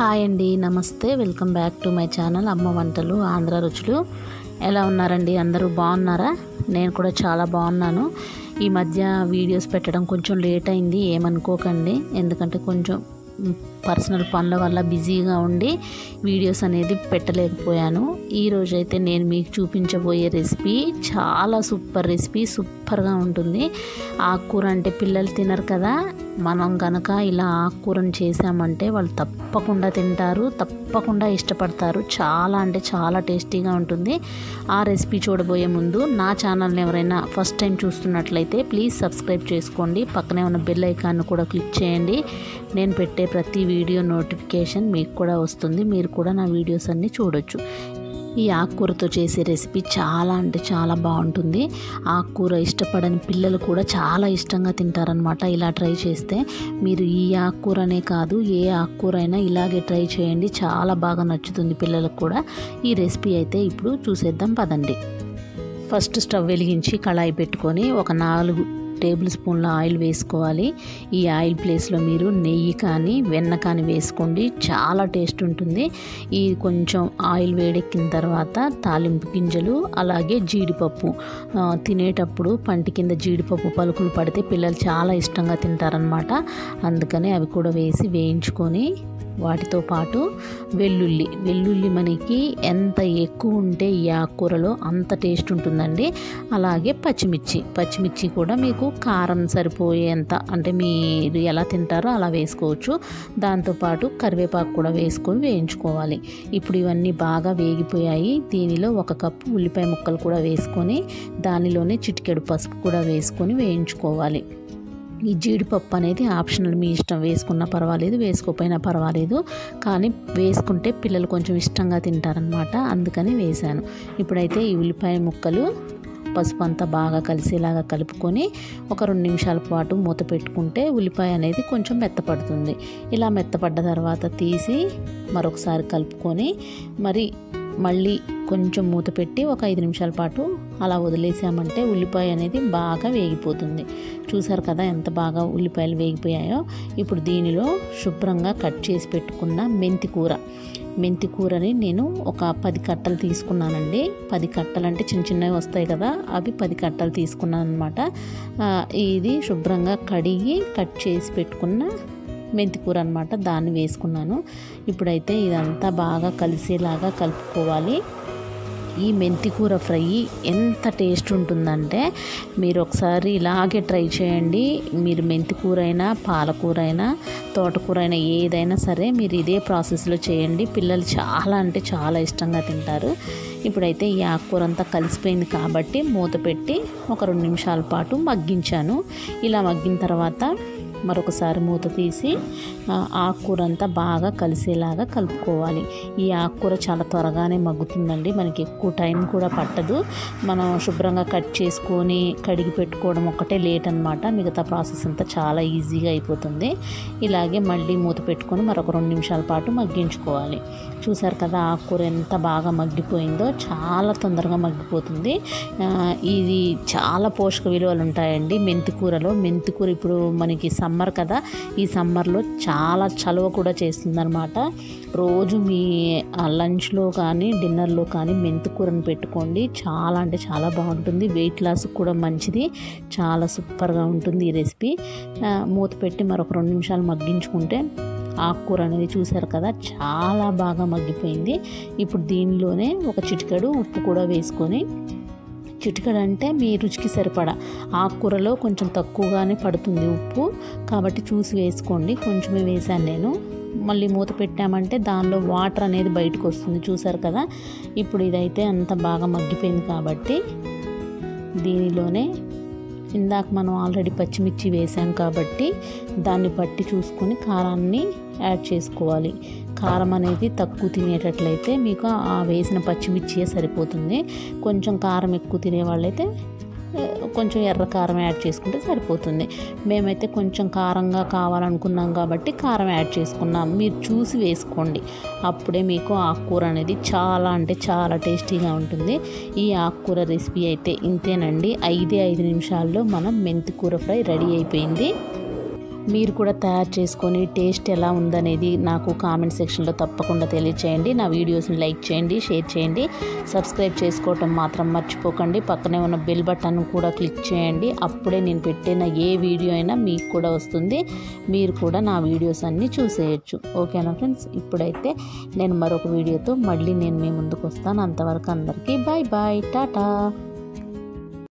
Hi అండి నమస్తే. Welcome back to my channel అమ్మ వంటలు ఆంధ్ర రుచులు. ఎలా ఉన్నారండి? అందరూ బాగున్నారా? నేను కూడా చాలా బాగున్నాను. ఈ మధ్య వీడియోస్ పెట్టడం కొంచెం లేట్ అయింది ఏమనుకోకండి. ఎందుకంటే కొంచెం పర్సనల్ పనుల వల్ల బిజీగా ఉండి వీడియోస్ అనేది పెట్టలేకపోయాను. ఈ రోజైతే నేను మీకు చూపించబోయే రెసిపీ చాలా సూపర్ రెసిపీ సూపర్గా ఉంటుంది. ఆకుకూర అంటే పిల్లలు తినరు కదా మనం కనుక ఇలా ఆకుకూరను చేసామంటే వాళ్ళు తప్పకుండా తింటారు తప్పకుండా ఇష్టపడతారు. చాలా అంటే చాలా టేస్టీగా ఉంటుంది. ఆ రెసిపీ చూడబోయే ముందు నా ఛానల్ని ఎవరైనా ఫస్ట్ టైం చూస్తున్నట్లయితే ప్లీజ్ సబ్స్క్రైబ్ చేసుకోండి. పక్కనే ఉన్న బెల్ ఐకాన్ను కూడా క్లిక్ చేయండి. నేను పెట్టే ప్రతి వీడియో నోటిఫికేషన్ మీకు కూడా వస్తుంది. మీరు కూడా నా వీడియోస్ అన్నీ చూడొచ్చు. ఈ ఆకుకూరతో చేసే రెసిపీ చాలా అంటే చాలా బాగుంటుంది. ఆకుకూర ఇష్టపడని పిల్లలు కూడా చాలా ఇష్టంగా తింటారనమాట ఇలా ట్రై చేస్తే మీరు ఈ ఆకుకూరనే కాదు ఏ ఆకుకూర అయినా ఇలాగే ట్రై చేయండి. చాలా బాగా నచ్చుతుంది పిల్లలకు కూడా. ఈ రెసిపీ అయితే ఇప్పుడు చూసేద్దాం పదండి. ఫస్ట్ స్టవ్ వెలిగించి కళాయి పెట్టుకొని ఒక నాలుగు టేబుల్ స్పూన్ల ఆయిల్ వేసుకోవాలి. ఈ ఆయిల్ ప్లేస్లో మీరు నెయ్యి కానీ వెన్న కానీ వేసుకోండి. చాలా టేస్ట్ ఉంటుంది. ఈ కొంచెం ఆయిల్ వేడెక్కిన తర్వాత తాలింపు గింజలు అలాగే జీడిపప్పు. తినేటప్పుడు పంటి కింద జీడిపప్పు పలుకులు పడితే పిల్లలు చాలా ఇష్టంగా తింటారనమాట అందుకని అవి కూడా వేసి వేయించుకొని వాటితో పాటు వెల్లుల్లి. వెల్లుల్లి మనకి ఎంత ఎక్కువ ఉంటే ఈ ఆకుకూరలో అంత టేస్ట్ ఉంటుందండి. అలాగే పచ్చిమిర్చి. పచ్చిమిర్చి కూడా మీకు కారం సరిపోయేంత అంటే మీరు ఎలా తింటారో అలా వేసుకోవచ్చు. దాంతోపాటు కరివేపాకు కూడా వేసుకొని వేయించుకోవాలి. ఇప్పుడు ఇవన్నీ బాగా వేగిపోయాయి. దీనిలో ఒక కప్పు ఉల్లిపాయ ముక్కలు కూడా వేసుకొని దానిలోనే చిటికెడు పసుపు కూడా వేసుకొని వేయించుకోవాలి. ఈ జీడిపప్పు అనేది ఆప్షనల్. మీ ఇష్టం వేసుకున్నా పర్వాలేదు వేసుకోకపోయినా పర్వాలేదు. కానీ వేసుకుంటే పిల్లలు కొంచెం ఇష్టంగా తింటారనమాట అందుకని వేశాను. ఇప్పుడైతే ఈ ఉల్లిపాయ ముక్కలు పసుపు అంతా బాగా కలిసేలాగా కలుపుకొని ఒక రెండు నిమిషాల పాటు మూత పెట్టుకుంటే ఉల్లిపాయ అనేది కొంచెం మెత్తపడుతుంది. ఇలా మెత్తపడ్డ తర్వాత తీసి మరొకసారి కలుపుకొని మరి మళ్ళీ కొంచెం మూత పెట్టి ఒక ఐదు నిమిషాల పాటు అలా వదిలేసామంటే ఉల్లిపాయ అనేది బాగా వేగిపోతుంది. చూసారు కదా ఎంత బాగా ఉల్లిపాయలు వేగిపోయాయో? ఇప్పుడు దీనిలో శుభ్రంగా కట్ చేసి పెట్టుకున్న మెంతి కూర. మెంతి కూరని నేను ఒక పది కట్టలు తీసుకున్నానండి. పది కట్టలు అంటే చిన్న చిన్నవి వస్తాయి కదా అవి పది కట్టలు తీసుకున్నాను అనమాట ఇది శుభ్రంగా కడిగి కట్ చేసి పెట్టుకున్న మెంతికూర అనమాట దాన్ని వేసుకున్నాను. ఇప్పుడైతే ఇదంతా బాగా కలిసేలాగా కలుపుకోవాలి. ఈ మెంతికూర ఫ్రై ఎంత టేస్ట్ ఉంటుందంటే మీరు ఒకసారి ఇలాగే ట్రై చేయండి. మీరు మెంతికూర అయినా పాలకూర అయినా తోటకూర అయినా ఏదైనా సరే మీరు ఇదే ప్రాసెస్లో చేయండి. పిల్లలు చాలా అంటే చాలా ఇష్టంగా తింటారు. ఇప్పుడైతే ఈ ఆకుకూర అంతా కలిసిపోయింది కాబట్టి మూత పెట్టి ఒక రెండు నిమిషాల పాటు మగ్గించాను. ఇలా మగ్గిన తర్వాత మరొకసారి మూత తీసి ఆకుకూర అంతా బాగా కలిసేలాగా కలుపుకోవాలి. ఈ ఆకుకూర చాలా త్వరగానే మగ్గుతుందండి. మనకి ఎక్కువ టైం కూడా పట్టదు. మనం శుభ్రంగా కట్ చేసుకొని కడిగి పెట్టుకోవడం ఒకటే లేట్ అనమాట మిగతా ప్రాసెస్ అంతా చాలా ఈజీగా అయిపోతుంది. ఇలాగే మళ్ళీ మూత పెట్టుకొని మరొక రెండు నిమిషాల పాటు మగ్గించుకోవాలి. చూసారు కదా ఆకుకూర ఎంత బాగా మగ్గిపోయిందో? చాలా తొందరగా మగ్గిపోతుంది. ఇది చాలా పోషక విలువలు ఉంటాయండి. మెంతికూరలో మెంతికూర ఇప్పుడు మనకి సమ్మర్ కదా ఈ సమ్మర్లో చాలా చలువ కూడా చేస్తుందనమాట రోజు మీ లంచ్లో కానీ డిన్నర్లో కానీ మెంతికూరను పెట్టుకోండి. చాలా అంటే చాలా బాగుంటుంది. వెయిట్ లాస్ కూడా మంచిది. చాలా సూపర్గా ఉంటుంది ఈ రెసిపీ. మూత పెట్టి మరొక రెండు నిమిషాలు మగ్గించుకుంటే ఆకుకూర అనేది చూశారు కదా చాలా బాగా మగ్గిపోయింది. ఇప్పుడు దీనిలోనే ఒక చిటికెడు ఉప్పు కూడా వేసుకొని చిటికడ అంటే మీ రుచికి సరిపడా. ఆకుకూరలో కొంచెం తక్కువగానే పడుతుంది ఉప్పు. కాబట్టి చూసి వేసుకోండి. కొంచెమే వేసాను నేను. మళ్ళీ మూత పెట్టామంటే దానిలో వాటర్ అనేది బయటకు వస్తుంది చూసారు కదా? ఇప్పుడు ఇదైతే అంత బాగా మగ్గిపోయింది కాబట్టి దీనిలోనే ఇందాక మనం ఆల్రెడీ పచ్చిమిర్చి వేసాం కాబట్టి దాన్ని బట్టి చూసుకొని కారాన్ని యాడ్ చేసుకోవాలి. కారం అనేది తక్కువ తినేటట్లయితే మీకు ఆ వేసిన పచ్చిమిర్చియే సరిపోతుంది. కొంచెం కారం ఎక్కువ తినే వాళ్ళైతే కొంచెం ఎర్ర కారం యాడ్ చేసుకుంటే సరిపోతుంది. మేమైతే కొంచెం కారంగా కావాలనుకున్నాం కాబట్టి కారం యాడ్ చేసుకున్నాం. మీరు చూసి వేసుకోండి. అప్పుడే మీకు ఆకుకూర అనేది చాలా అంటే చాలా టేస్టీగా ఉంటుంది. ఈ ఆకుకూర రెసిపీ అయితే ఇంతేనండి. ఐదే ఐదు నిమిషాల్లో మనం మెంతికూర ఫ్రై రెడీ అయిపోయింది. మీరు కూడా తయారు చేసుకొని టేస్ట్ ఎలా ఉందనేది నాకు కామెంట్ సెక్షన్లో తప్పకుండా తెలియచేయండి. నా వీడియోస్ని లైక్ చేయండి షేర్ చేయండి. సబ్స్క్రైబ్ చేసుకోవటం మాత్రం మర్చిపోకండి. పక్కనే ఉన్న బెల్ బటన్ కూడా క్లిక్ చేయండి. అప్పుడే నేను పెట్టిన ఏ వీడియో అయినా మీకు కూడా వస్తుంది. మీరు కూడా నా వీడియోస్ అన్నీ చూసేయచ్చు. ఓకేనా ఫ్రెండ్స్? ఇప్పుడైతే నేను మరొక వీడియోతో మళ్ళీ నేను మీ ముందుకు వస్తాను. అంతవరకు అందరికీ బాయ్ బాయ్ టాటా.